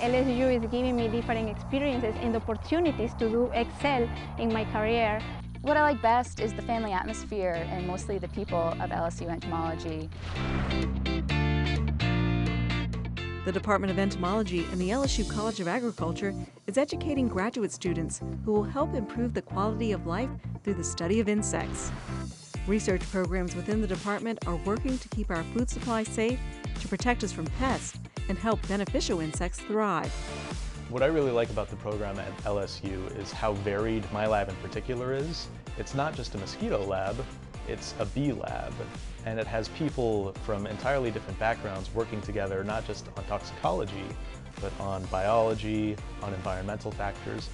LSU is giving me different experiences and opportunities to do excel in my career. What I like best is the family atmosphere and mostly the people of LSU entomology. The Department of Entomology and the LSU College of Agriculture is educating graduate students who will help improve the quality of life through the study of insects. Research programs within the department are working to keep our food supply safe, to protect us from pests, and help beneficial insects thrive. What I really like about the program at LSU is how varied my lab in particular is. It's not just a mosquito lab, it's a bee lab, and it has people from entirely different backgrounds working together, not just on toxicology, but on biology, on environmental factors.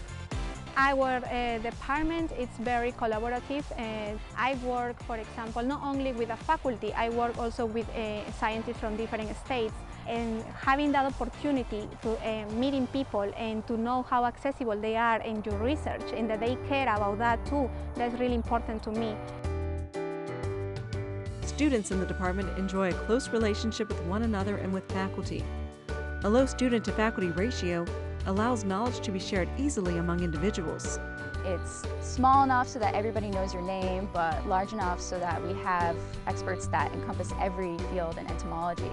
Our uh, department is very collaborative and I work, for example, not only with the faculty, I work also with uh, scientists from different states and having that opportunity to uh, meeting people and to know how accessible they are in your research and that they care about that too, that's really important to me. Students in the department enjoy a close relationship with one another and with faculty. A low student to faculty ratio allows knowledge to be shared easily among individuals. It's small enough so that everybody knows your name, but large enough so that we have experts that encompass every field in entomology.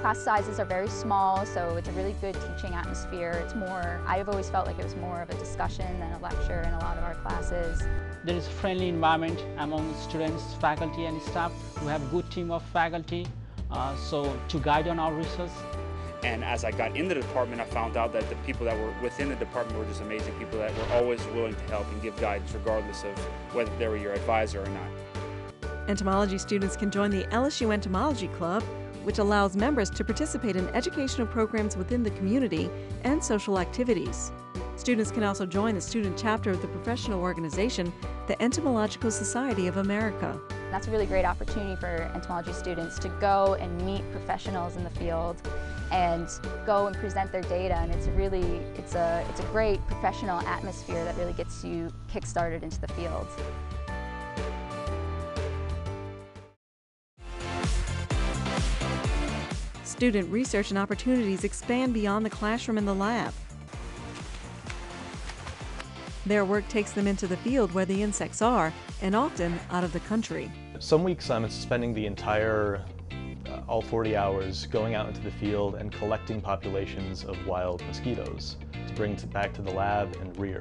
Class sizes are very small, so it's a really good teaching atmosphere. It's more, I've always felt like it was more of a discussion than a lecture in a lot of our classes. There is a friendly environment among students, faculty and staff. We have a good team of faculty, uh, so to guide on our research. And as I got in the department, I found out that the people that were within the department were just amazing people that were always willing to help and give guidance regardless of whether they were your advisor or not. Entomology students can join the LSU Entomology Club, which allows members to participate in educational programs within the community and social activities. Students can also join the student chapter of the professional organization, the Entomological Society of America. That's a really great opportunity for entomology students to go and meet professionals in the field and go and present their data and it's really it's a it's a great professional atmosphere that really gets you kick-started into the field. Student research and opportunities expand beyond the classroom and the lab. Their work takes them into the field where the insects are, and often out of the country. Some weeks I'm spending the entire, uh, all 40 hours going out into the field and collecting populations of wild mosquitoes to bring to, back to the lab and rear.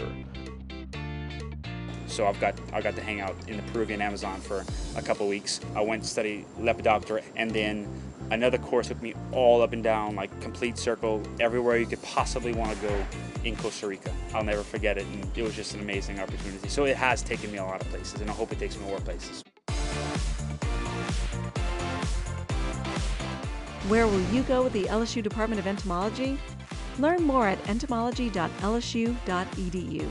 So I've got I got to hang out in the Peruvian Amazon for a couple weeks. I went to study Lepidoptera and then another course took me all up and down, like complete circle, everywhere you could possibly want to go in Costa Rica. I'll never forget it and it was just an amazing opportunity. So it has taken me a lot of places and I hope it takes me more places. Where will you go with the LSU Department of Entomology? Learn more at entomology.lsu.edu.